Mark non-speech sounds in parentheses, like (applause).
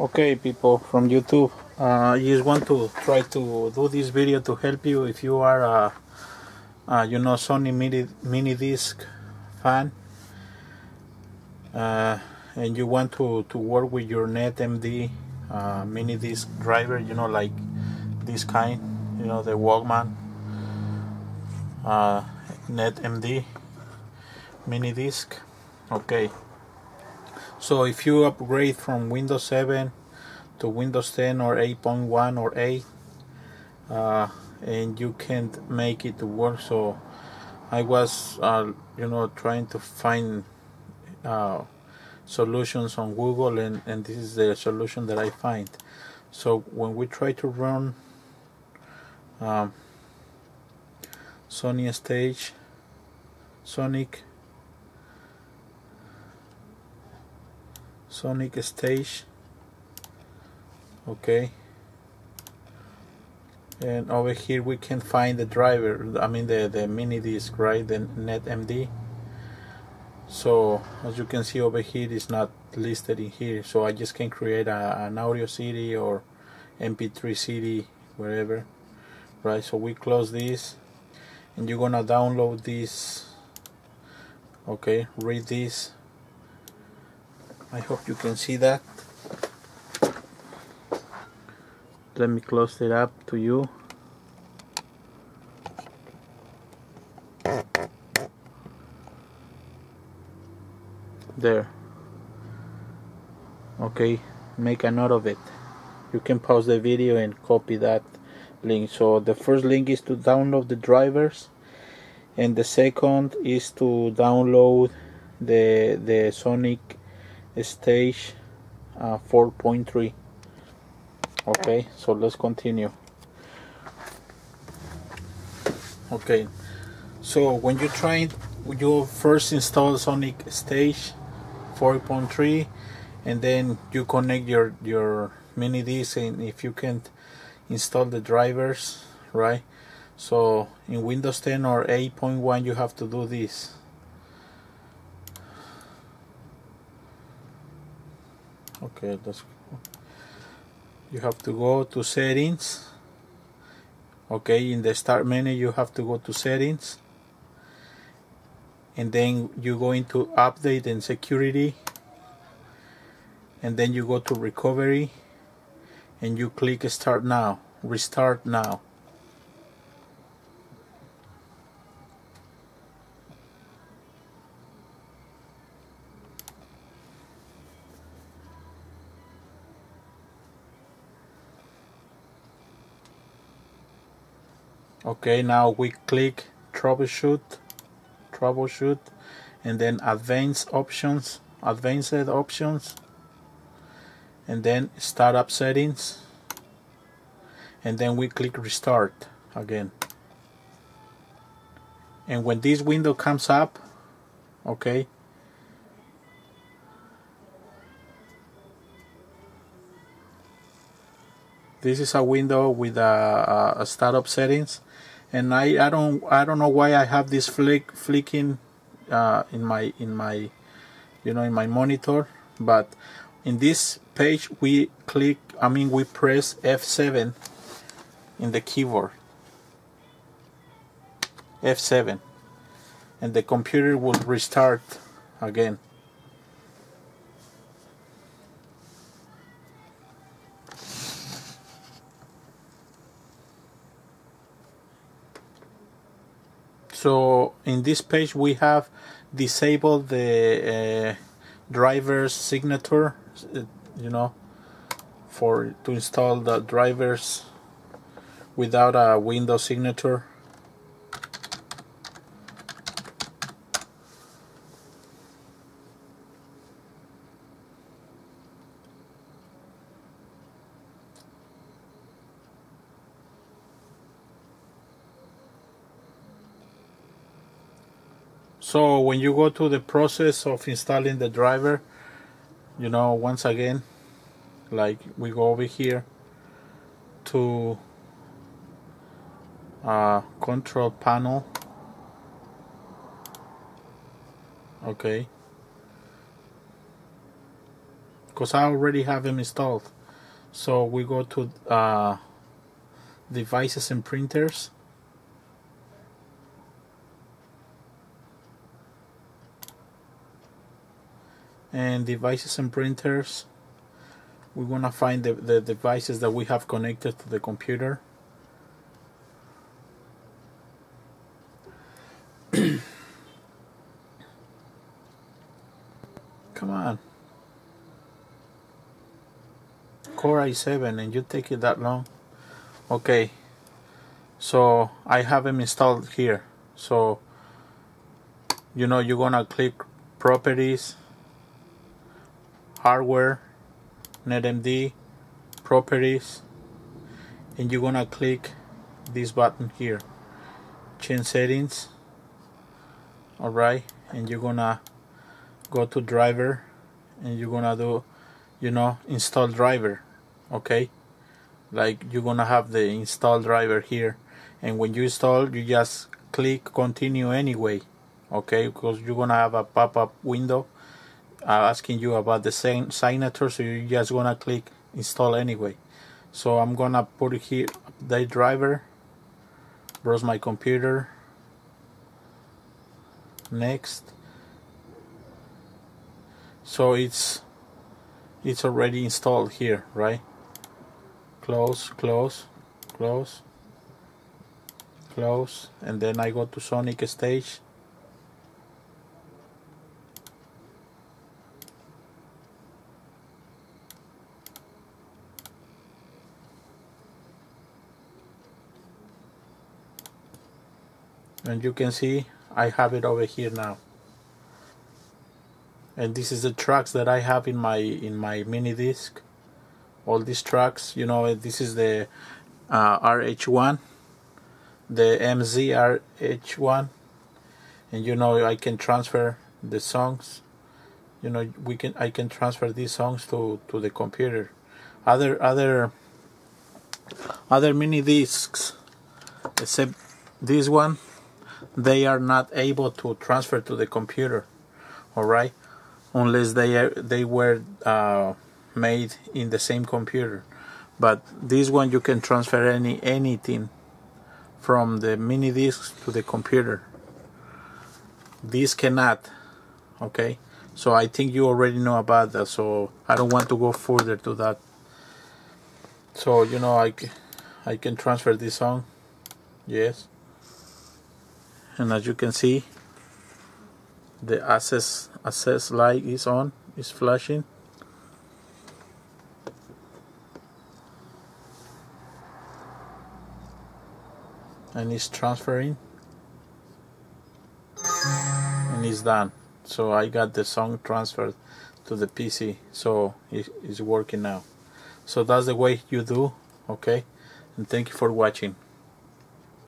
okay people from YouTube uh, I just want to try to do this video to help you if you are a, a you know Sony mini, mini disc fan uh, and you want to, to work with your NetMD uh, mini disc driver you know like this kind you know the Walkman uh, NetMD mini disc. Okay so if you upgrade from Windows 7 to Windows 10 or 8.1 or 8 uh, and you can't make it work. So I was uh, you know trying to find uh, solutions on Google and, and this is the solution that I find. So when we try to run um, Sony Stage Sonic Sonic Stage. Okay. And over here we can find the driver I mean the, the mini disk right? The netmd so as you can see over here it's not listed in here. So I just can create a, an audio CD or mp3 CD wherever right so we close this. And you're gonna download this. Okay read this I hope you can see that. Let me close it up to you. There. Okay make a note of it. You can pause the video and copy that link. So the first link is to download the drivers and the second is to download the the Sonic stage uh, 4.3 okay so let's continue. Okay so when you try you first install Sonic stage 4.3 and then you connect your your mini disc and if you can't install the drivers right? So in Windows 10 or 8.1 you have to do this okay let's you have to go to settings. Okay in the start menu you have to go to settings. And then you go into update and security. And then you go to recovery. And you click start now restart now okay now we click troubleshoot troubleshoot and then advanced options advanced options and then startup settings and then we click restart again. And when this window comes up okay this is a window with a, a startup settings and I, I don't I don't know why I have this flick flicking uh, in my in my you know in my monitor but in this page we click I mean we press F7 in the keyboard. F7 and the computer will restart again so in this page we have disabled the uh, driver's signature uh, you know for to install the drivers without a Windows signature so when you go to the process of installing the driver you know once again like we go over here to uh, control panel. Okay. Because I already have them installed. So we go to uh, devices and printers and devices and printers. We're gonna find the, the devices that we have connected to the computer. (clears throat) Come on. Core i7 and you take it that long? Okay. So I have them installed here. So you know you're gonna click properties hardware netmd properties and you're gonna click this button here. Change settings alright and you're gonna go to driver and you're gonna do you know install driver okay? Like you're gonna have the install driver here and when you install you just click continue anyway okay? Because you're gonna have a pop-up window asking you about the same signature so you're just gonna click install anyway. So I'm gonna put here the driver browse my computer. Next. So it's it's already installed here right? Close close close close and then I go to Sonic stage and you can see I have it over here now. And this is the tracks that I have in my in my mini disc. All these tracks you know this is the uh, RH1 the MZ RH1 and you know I can transfer the songs. You know we can I can transfer these songs to to the computer. Other other other mini discs except this one they are not able to transfer to the computer all right? Unless they they were uh, made in the same computer. But this one you can transfer any anything from the mini discs to the computer. This cannot okay? So I think you already know about that so I don't want to go further to that. So you know I, I can transfer this song yes and as you can see the access access light is on is flashing. And it's transferring. And it's done. So I got the song transferred to the PC so it's working now. So that's the way you do okay? And thank you for watching